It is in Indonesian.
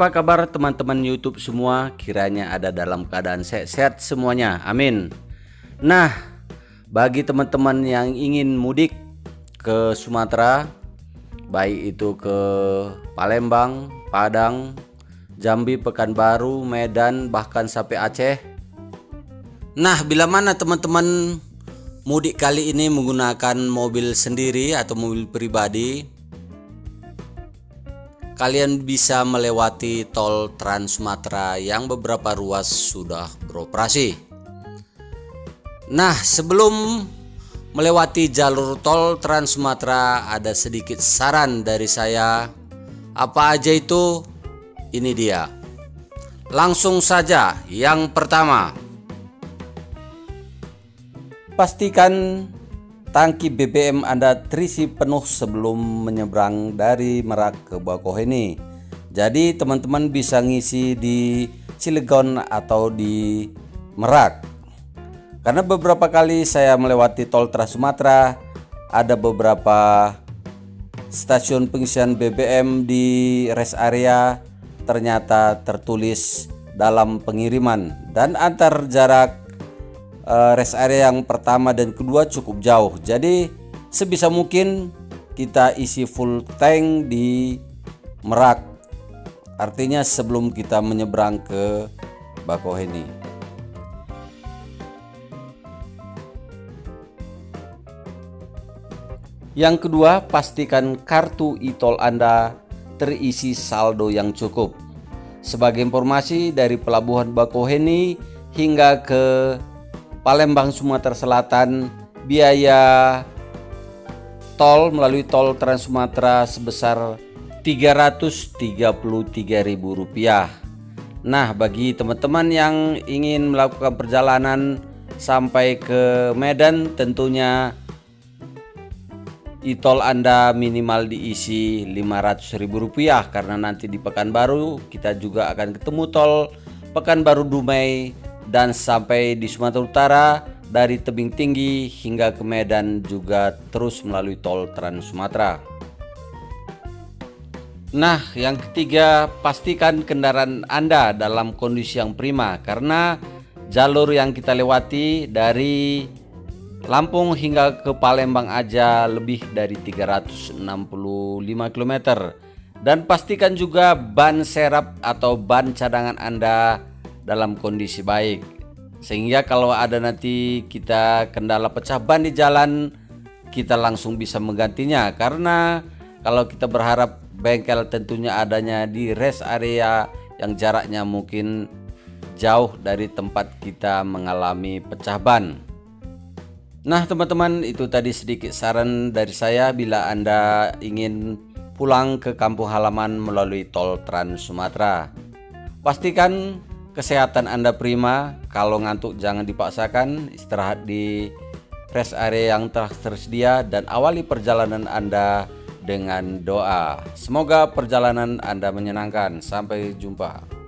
Apa kabar teman-teman YouTube semua? Kiranya ada dalam keadaan sehat-sehat semuanya. Amin. Nah, bagi teman-teman yang ingin mudik ke Sumatera, baik itu ke Palembang, Padang, Jambi, Pekanbaru, Medan, bahkan sampai Aceh. Nah, bila mana teman-teman mudik kali ini menggunakan mobil sendiri atau mobil pribadi, kalian bisa melewati tol Trans Sumatera yang beberapa ruas sudah beroperasi. Nah, sebelum melewati jalur tol Trans Sumatera ada sedikit saran dari saya. Apa aja itu? Ini dia. Langsung saja, yang pertama. Pastikan tangki BBM Anda terisi penuh sebelum menyeberang dari Merak ke Bakauheni. Jadi teman-teman bisa ngisi di Cilegon atau di Merak. Karena beberapa kali saya melewati tol Trans Sumatera, ada beberapa stasiun pengisian BBM di rest area ternyata tertulis dalam pengiriman dan antar jarak uh, rest area yang pertama dan kedua cukup jauh. Jadi sebisa mungkin kita isi full tank di Merak. Artinya sebelum kita menyeberang ke Bakauheni. Yang kedua, pastikan kartu e-tol Anda terisi saldo yang cukup. Sebagai informasi dari pelabuhan Bakauheni hingga ke Palembang Sumatera Selatan biaya tol melalui tol Trans Sumatera sebesar Rp333.000. Nah, bagi teman-teman yang ingin melakukan perjalanan sampai ke Medan tentunya e-tol Anda minimal diisi Rp500.000 karena nanti di Pekanbaru kita juga akan ketemu tol Pekanbaru Dumai dan sampai di Sumatera Utara dari tebing tinggi hingga ke Medan juga terus melalui tol Trans Sumatera. Nah, yang ketiga, pastikan kendaraan Anda dalam kondisi yang prima karena jalur yang kita lewati dari Lampung hingga ke Palembang aja lebih dari 365 km. Dan pastikan juga ban serap atau ban cadangan Anda dalam kondisi baik sehingga kalau ada nanti kita kendala pecah ban di jalan kita langsung bisa menggantinya karena kalau kita berharap bengkel tentunya adanya di rest area yang jaraknya mungkin jauh dari tempat kita mengalami pecah ban. Nah, teman-teman, itu tadi sedikit saran dari saya bila Anda ingin pulang ke kampung halaman melalui tol Trans Sumatera. Pastikan kesehatan Anda prima. Kalau ngantuk jangan dipaksakan, istirahat di rest area yang telah tersedia dan awali perjalanan Anda dengan doa. Semoga perjalanan Anda menyenangkan. Sampai jumpa.